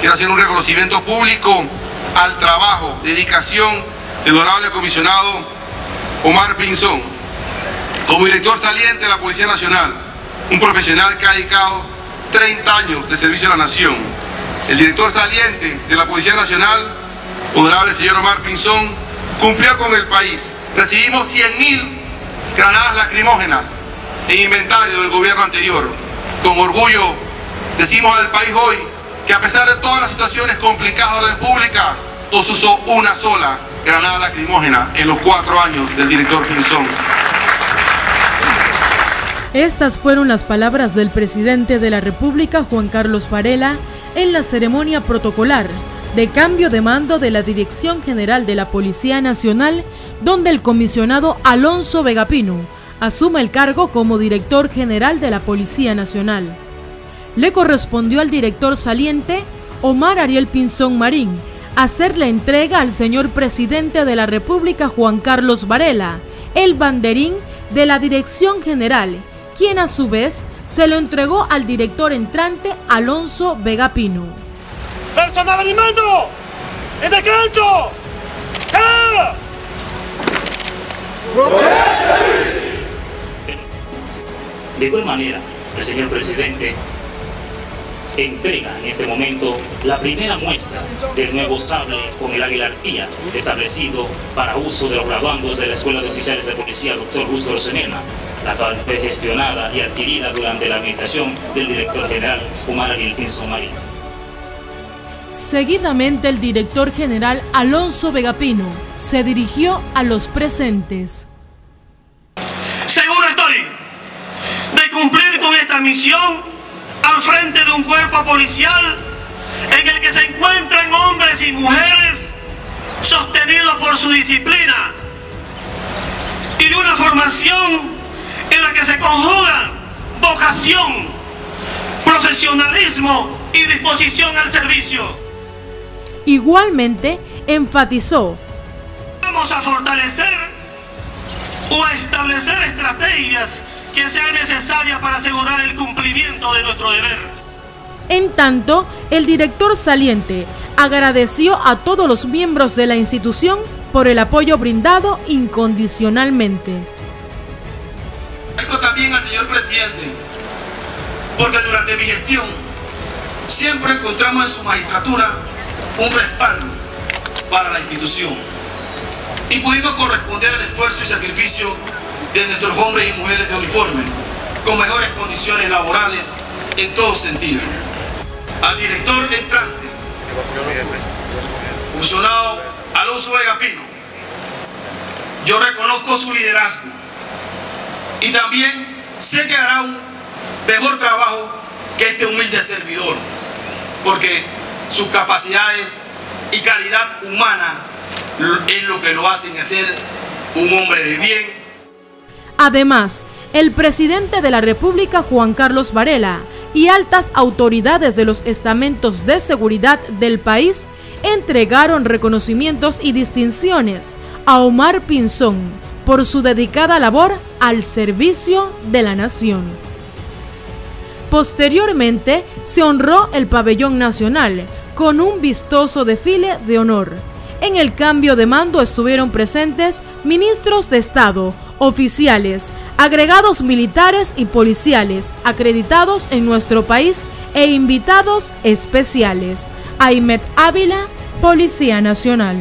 quiero hacer un reconocimiento público al trabajo, dedicación del honorable comisionado Omar Pinzón. Como director saliente de la Policía Nacional, un profesional que ha dedicado 30 años de servicio a la nación. El director saliente de la Policía Nacional, honorable señor Omar Pinzón, cumplió con el país. Recibimos 100.000 granadas lacrimógenas en inventario del gobierno anterior. Con orgullo decimos al país hoy que a pesar de todas las situaciones complicadas de orden pública, nos usó una sola granada lacrimógena en los cuatro años del director Pinzón. Estas fueron las palabras del presidente de la República, Juan Carlos Varela, en la ceremonia protocolar de cambio de mando de la Dirección General de la Policía Nacional, donde el comisionado Alonso Vegapino asume el cargo como director general de la Policía Nacional. Le correspondió al director saliente, Omar Ariel Pinzón Marín, hacer la entrega al señor presidente de la República, Juan Carlos Varela, el banderín de la Dirección General quien a su vez se lo entregó al director entrante Alonso Vega Pino. ¡Personal al mando! ¡En descanso! ¡Ah! De igual manera, el señor presidente entrega en este momento la primera muestra del nuevo sable con el águila arpía establecido para uso de los graduandos de la Escuela de Oficiales de Policía Dr. Gusto Rosenelma, la cual fue gestionada y adquirida durante la administración del director general Omar Pinzo Marín. Seguidamente el director general Alonso Vegapino se dirigió a los presentes. Seguro estoy de cumplir con esta misión al frente de un cuerpo policial en el que se encuentran hombres y mujeres sostenidos por su disciplina y de una formación en la que se conjugan vocación, profesionalismo y disposición al servicio. Igualmente enfatizó. Vamos a fortalecer o a establecer estrategias que sean necesarias para asegurar el cumplimiento de nuestro deber. En tanto, el director saliente agradeció a todos los miembros de la institución por el apoyo brindado incondicionalmente. también al señor presidente, porque durante mi gestión siempre encontramos en su magistratura un respaldo para la institución y pudimos corresponder al esfuerzo y sacrificio de nuestros hombres y mujeres de uniforme, con mejores condiciones laborales en todo sentido. Al director entrante, funcionado Alonso Vega Pino, yo reconozco su liderazgo y también sé que hará un mejor trabajo que este humilde servidor, porque sus capacidades y calidad humana es lo que lo hacen ser un hombre de bien Además, el presidente de la República, Juan Carlos Varela, y altas autoridades de los estamentos de seguridad del país entregaron reconocimientos y distinciones a Omar Pinzón por su dedicada labor al servicio de la nación. Posteriormente, se honró el pabellón nacional con un vistoso desfile de honor. En el cambio de mando estuvieron presentes ministros de Estado, oficiales, agregados militares y policiales acreditados en nuestro país e invitados especiales. Aymet Ávila, Policía Nacional.